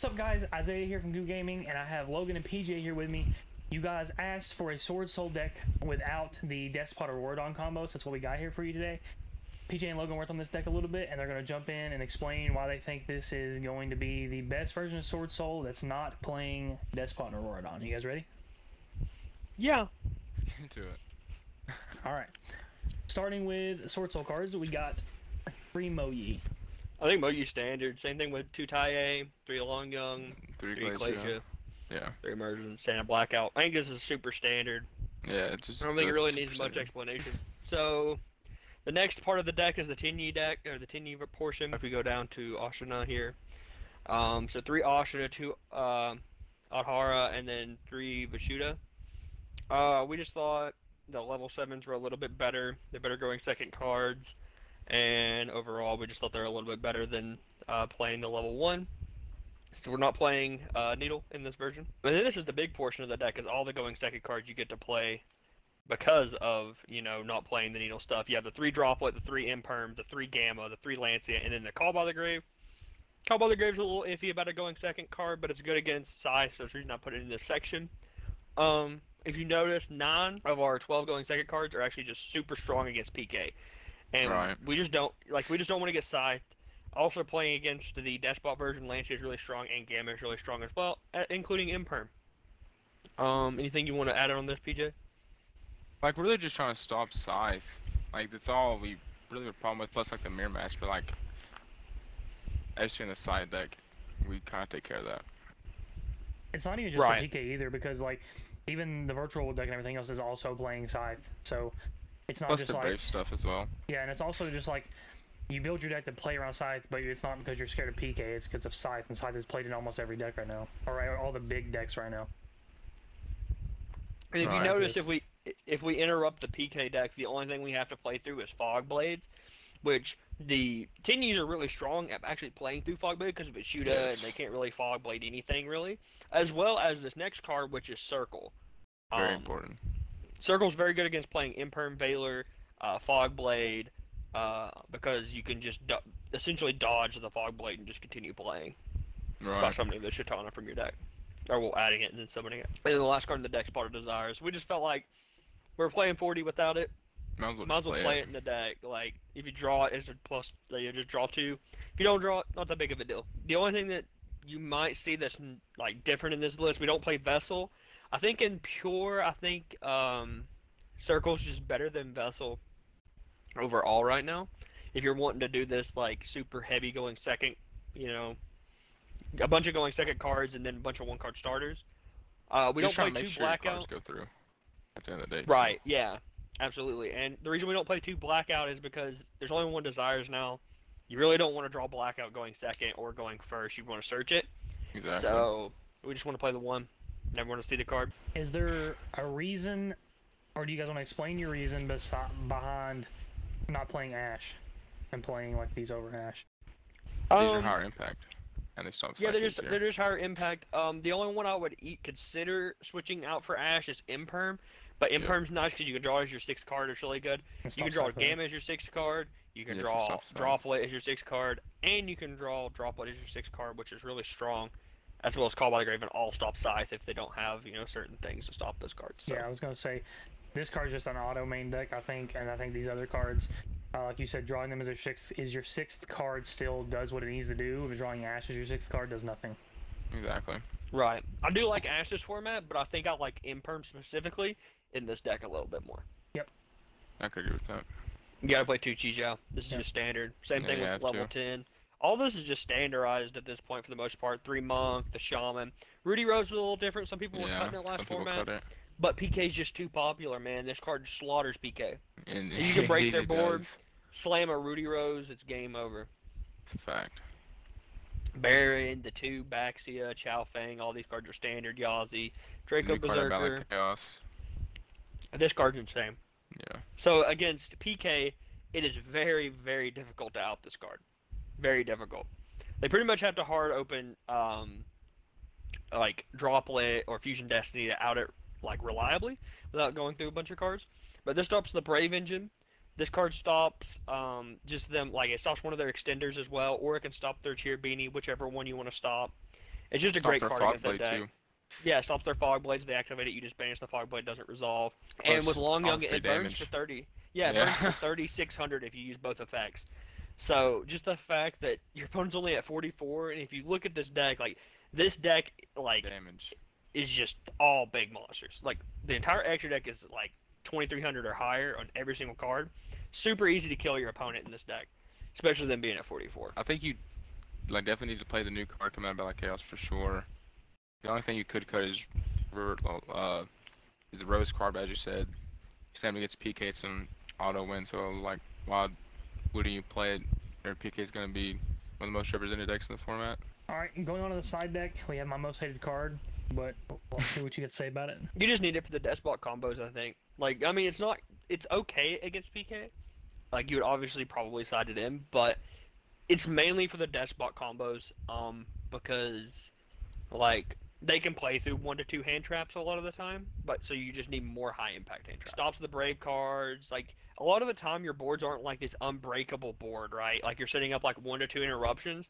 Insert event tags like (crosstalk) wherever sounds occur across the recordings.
What's up, guys? Isaiah here from Guu Gaming, and I have Logan and PJ here with me. You guys asked for a Swordsoul deck without the Despot or Wardon combo, so that's what we got here for you today. PJ and Logan worked on this deck a little bit, and they're going to jump in and explain why they think this is going to be the best version of Swordsoul that's not playing Despot or Wardon. You guys ready? Yeah. Let's get into it. All right. Starting with Swordsoul cards, we got three Mo Ye. I think Mogi standard. Same thing with two Taia, three Longyuan, Three, three Glacia, Yeah. three Emergence, Standard Blackout. I think this is super standard. Yeah, it just I don't think it really needs much explanation. So, the next part of the deck is the Tenyi deck, or the Tenyi portion. If we go down to Ashuna here. Um, so three Ashuna, two uh, Adhara, and then three Vishuda. Uh, we just thought the level 7s were a little bit better. They're better going second cards. And overall, we just thought they're a little bit better than uh, playing the level 1. So we're not playing uh, Needle in this version. And then this is the big portion of the deck, is all the going second cards you get to play because of you know not playing the needle stuff. You have the three droplet, the three imperm, the three gamma, the three Lancea, and then the call by the grave. Call by the grave's a little iffy about a going second card, but it's good against Sai, so it's the reason I put it in this section. Um, if you notice, nine of our twelve going second cards are actually just super strong against PK, and Right. we just don't like we just don't want to get scythed. Also playing against the Despot version, Lancea is really strong, and Gamma is really strong as well, uh, including Imperm. Um, anything you want to add on this, PJ? Like, we're really just trying to stop Scythe. Like, that's all we really have a problem with, plus, like, the mirror match. But, like, actually in the side deck, we kind of take care of that. It's not even just Right. for PK either, because like even the virtual deck and everything else is also playing Scythe. So it's not Plus just the like Brave stuff as well. yeah, and it's also just like you build your deck to play around Scythe, but it's not because you're scared of PK. It's because of Scythe, and Scythe is played in almost every deck right now, or all the big decks right now. And if you Right. notice, if we if we interrupt the PK deck, the only thing we have to play through is Fog Blades, which the Tenyi's are really strong at actually playing through Fog Blade because of its Shuda, and Yes. they can't really Fog Blade anything really. As well as this next card, which is Circle. Very Um, important. Circle's very good against playing Imperm Valor, uh, Fog Blade, uh, because you can just do- essentially dodge the Fog Blade and just continue playing by summoning the Shatana from your deck. Or well, adding it and then summoning it. And then the last card in the deck's Pot of Desires. We just felt like we are playing 40 without it. Might as well Might as well play it in the deck. Like, if you draw it, it's a plus, you just draw two. If you don't draw it, not that big of a deal. The only thing that you might see that's like different in this list, we don't play Vessel. I think in Pure, I think um, Circle's just better than Vessel overall right now. If you're wanting to do this like super heavy going second, you know, a bunch of going second cards and then a bunch of one card starters. Uh, we Just don't play two make sure blackout. go through at the end of the day. Right, yeah, absolutely. And the reason we don't play two blackout is because there's only one desires now. You really don't want to draw blackout going second or going first. You want to search it. Exactly. So we just want to play the one. Never want to see the card. Is there a reason, or do you guys want to explain your reason besi- behind not playing Ash and playing like these over Ash? These are Um, higher impact. And they stop Yeah, Scythe they're just easier. they're just higher impact. Um, the only one I would eat, consider switching out for Ash is Imperm, but Yep. Imperm's nice because you can draw as your sixth card. It's really good. And You can draw Scythe with it? Gamma as your sixth card. You can Yes, draw stops Droplet as your sixth card, and you can draw Droplet as your sixth card, which is really strong. As well as Call by the Grave and all stop Scythe if they don't have you know certain things to stop those cards. So. Yeah, I was gonna say this card's just an auto main deck, I think, and I think these other cards, uh, like you said, drawing them as your sixth is your sixth card still does what it needs to do. If drawing Ash as your sixth card does nothing. Exactly. Right. I do like Ash's format, but I think I like Imperm specifically in this deck a little bit more. Yep. I could agree with that. You gotta play two Chixiao. This is Yeah. just standard. Same Yeah, thing you with have level to. 10. All this is just standardized at this point for the most part. Three Monk, the Shaman. Ruddy Rose is a little different. Some people were yeah. cutting it last format. it. But PK's just too popular, man. This card slaughters PK. And you can break (laughs) their board. does. Slam a Ruddy Rose, it's game over. It's a fact. Baron, the two, Baxia, Chaofeng, all these cards are standard. Yazi, Draco Berserker. chaos. This card's insane. Yeah. So against PK, it is very, very difficult to out this card. Very difficult. They pretty much have to hard open um, like Droplet or Fusion Destiny to out it like reliably without going through a bunch of cards. But this stops the Brave Engine. This card stops um, just them like it stops one of their extenders as well, or it can stop their Cheer Beanie, whichever one you want to stop. It's just a Stop great card against that deck. too. Yeah, it stops their fog blades. If they activate it, you just banish the fog blade. Doesn't resolve. and with Longyuan, it burns for thirty. Yeah, it Yeah. burns for (laughs) thirty six hundred if you use both effects. So just the fact that your opponent's only at forty four, and if you look at this deck, like this deck, like Damage. is just all big monsters. Like the entire extra deck is like twenty three hundred or higher on every single card. Super easy to kill your opponent in this deck, especially them being at forty four. I think you like definitely need to play the new card coming out of Battle Chaos for sure. The only thing you could cut is uh is the Rose card, but as you said, Sam gets PK it's an auto win, so like why wouldn't you play it? Or PK is gonna be one of the most represented decks in the format. All right, going on to the side deck, we have my most hated card, but let's see what you got to say about it. You just need it for the despot combos, I think. Like, I mean, it's not, it's okay against PK. Like, you would obviously probably side it in, but it's mainly for the despot combos, um, because, like, they can play through one to two hand traps a lot of the time, but so you just need more high impact hand traps. Stops the brave cards. Like, a lot of the time, your boards aren't like this unbreakable board, right? Like, you're setting up like one to two interruptions.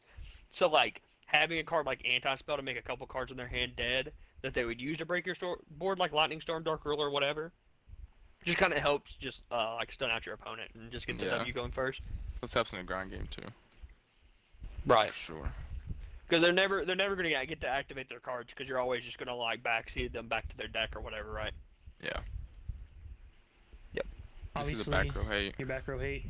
So, like, having a card like anti spell to make a couple cards in their hand dead that they would use to break your board, like Lightning Storm, Dark Ruler, or whatever. Just kind of helps, just uh, like stun out your opponent and just get the Yeah. W going first. This helps in a grind game too. Right. For sure. Because they're never they're never gonna get get to activate their cards because you're always just gonna like backseat them back to their deck or whatever, right? Yeah. This Obviously, is a back row hate. your back row hate.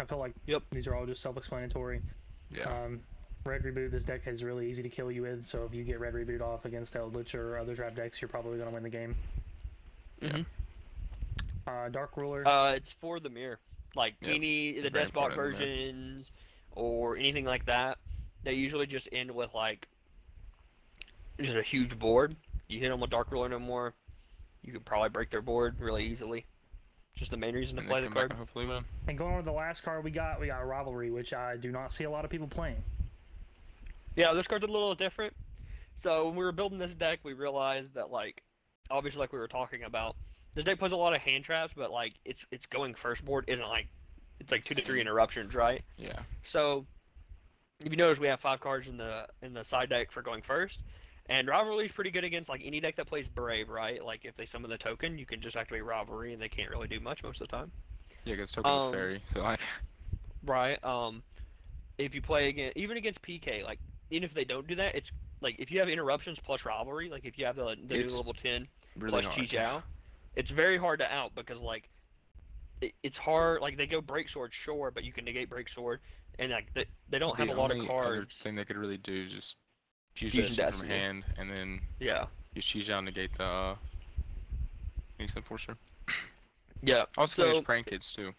I feel like Yep. these are all just self-explanatory. Yeah. Um, red reboot, this deck is really easy to kill you with. So if you get red reboot off against Eldlich or other trap decks, you're probably going to win the game. Mm hmm Uh, Dark Ruler, Uh, it's for the mirror. Like Yep. any the Very despot the versions or anything like that, they usually just end with like just a huge board. You hit them with Dark Ruler no more, you could probably break their board really easily. Just the main reason to and play the card. and hopefully win. and going on to the last card we got, we got Rivalry, which I do not see a lot of people playing. Yeah, this card's a little different. So when we were building this deck, we realized that like, obviously, like we were talking about, this deck plays a lot of hand traps, but like its its going first board isn't like, it's like two to three interruptions, right? Yeah. So if you notice, we have five cards in the in the side deck for going first, and Rivalry is pretty good against like any deck that plays Brave, right? Like if they summon the token, you can just activate Rivalry, and they can't really do much most of the time. Yeah, because token Um, fairy. So like (laughs) Right. Um, if you play against even against PK, like even if they don't do that, it's like if you have interruptions plus rivalry, like if you have the, the new level ten really plus. Chixiao, it's very hard to out because like it, it's hard. Like they go break sword, sure, but you can negate break sword, and like they, they don't have a lot of only other cards. thing they could really do is just fuse Fusion Destiny from hand and then Yeah. use Chixiao negate the uh, Ace Enforcer. (coughs) Yeah. Also, so there's Prank Kids too.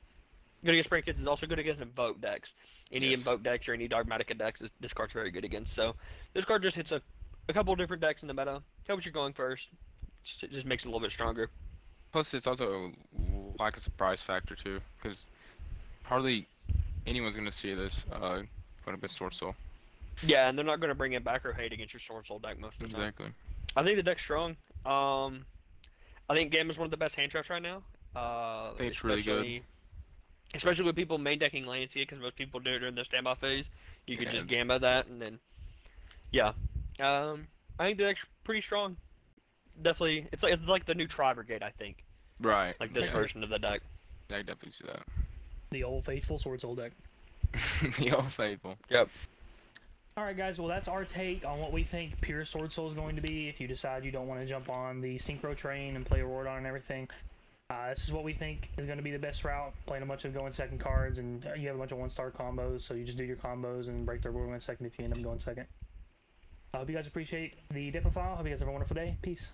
good against break kids is also good against invoke decks. Any Yes. invoke decks or any Dogmatika decks, this, this card's very good against. So this card just hits a, a couple different decks in the meta. Tell what you're going first. Just, it just makes it a little bit stronger. Plus, it's also like a surprise factor too, because hardly anyone's gonna see this uh, going up against Swordsoul. Yeah, and they're not going to bring in back row hate against your Swordsoul deck most of the time. Exactly. I think the deck's strong. Um, I think Gamma's one of the best hand traps right now. Uh, it's really good. especially- Especially with people main decking Lancea, because most people do it during the standby phase. You could just Yeah. Gamma that, and then, yeah. Um, I think the deck's pretty strong. Definitely, it's like it's like the new Tri Brigade, I think. Right. Like this Okay. version of the deck. I definitely see that. The old faithful Swordsoul deck. (laughs) the old faithful. All right, guys. Well, that's our take on what we think pure Swordsoul is going to be. If you decide you don't want to jump on the synchro train and play Aurora and everything, uh, this is what we think is going to be the best route. Playing a bunch of going second cards, and uh, you have a bunch of one-star combos, so you just do your combos and break their board win second if you end up going second. I hope you guys appreciate the Dipper file. Hope you guys have a wonderful day. Peace.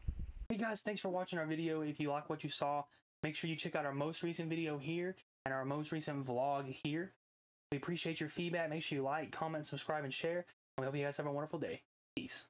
Hey guys, thanks for watching our video. If you like what you saw, make sure you check out our most recent video here and our most recent vlog here. We appreciate your feedback. Make sure you like, comment, subscribe, and share. We hope you guys have a wonderful day. Peace.